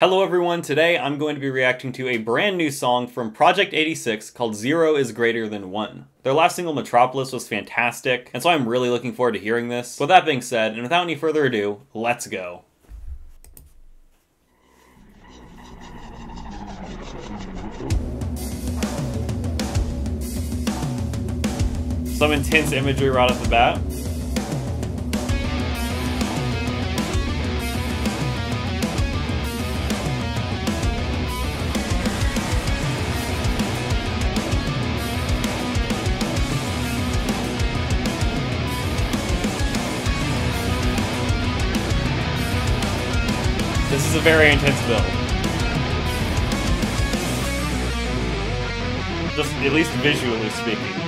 Hello everyone, today I'm going to be reacting to a brand new song from Project 86 called Zero is Greater Than One. Their last single, Metatropolis, was fantastic, and so I'm really looking forward to hearing this. With that being said, and without any further ado, let's go. Some intense imagery right off the bat. A very intense build. Just at least visually speaking.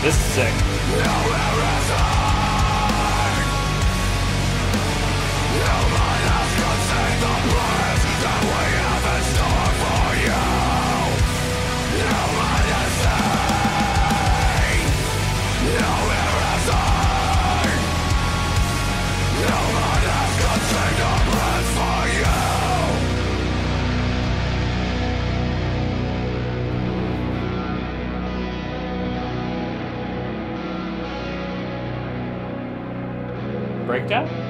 This is sick. Breakdown?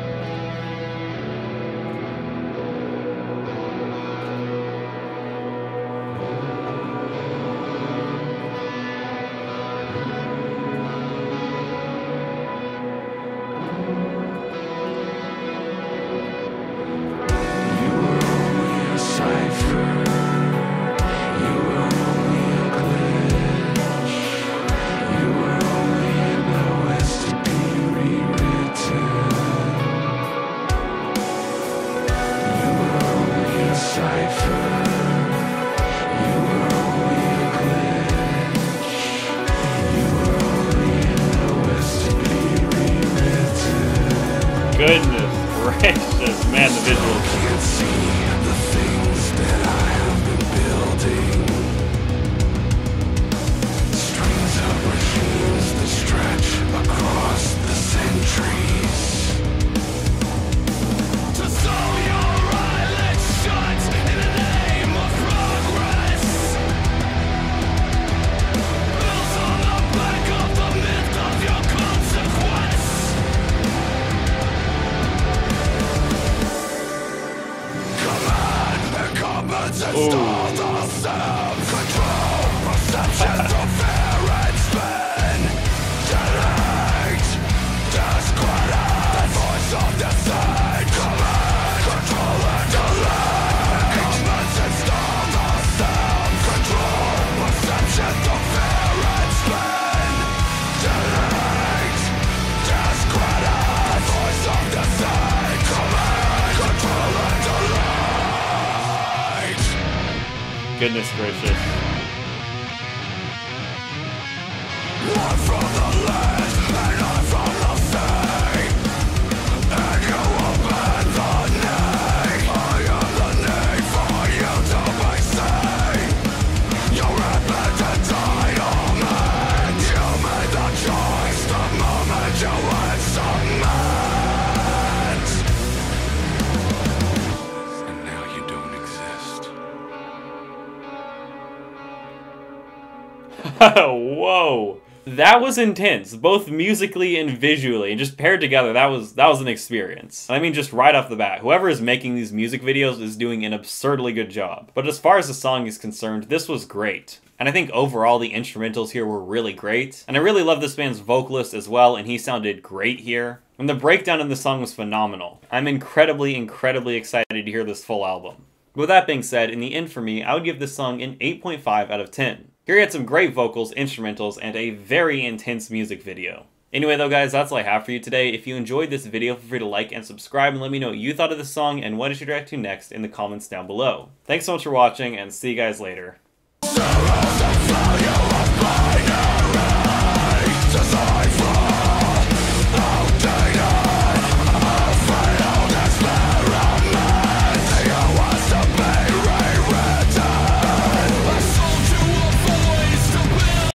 Gracious, Ooh. Goodness gracious. Whoa. That was intense, both musically and visually, and just paired together, that was that was an experience. I mean, just right off the bat, whoever is making these music videos is doing an absurdly good job. But as far as the song is concerned, this was great. And I think overall the instrumentals here were really great. And I really love this band's vocalist as well, and he sounded great here. And the breakdown in the song was phenomenal. I'm incredibly, incredibly excited to hear this full album. With that being said, in the end for me, I would give this song an 8.5 out of 10. Here he had some great vocals, instrumentals, and a very intense music video. Anyway though guys, that's all I have for you today. If you enjoyed this video, feel free to like and subscribe and let me know what you thought of the song and what I should react to next in the comments down below. Thanks so much for watching and see you guys later.